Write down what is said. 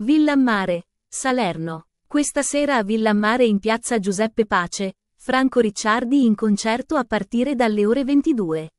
Villammare, Salerno. Questa sera a Villammare in piazza Giuseppe Pace, Franco Ricciardi in concerto a partire dalle ore 22.